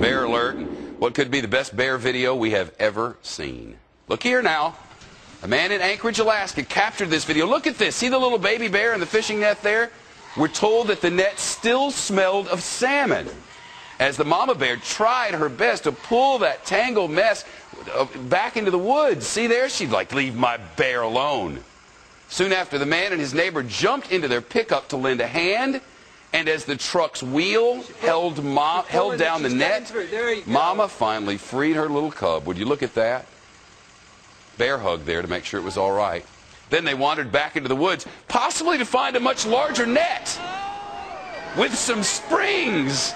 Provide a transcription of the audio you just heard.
Bear alert. What could be the best bear video we have ever seen. Look here now. A man in Anchorage, Alaska captured this video. Look at this. See the little baby bear in the fishing net there? We're told that the net still smelled of salmon as the mama bear tried her best to pull that tangled mess uh, back into the woods. See there? She'd like, leave my bear alone. Soon after, the man and his neighbor jumped into their pickup to lend a hand. And as the truck's wheel held, ma- held down the net, Mama finally freed her little cub. Would you look at that? Bear hug there to make sure it was all right. Then they wandered back into the woods, possibly to find a much larger net with some springs.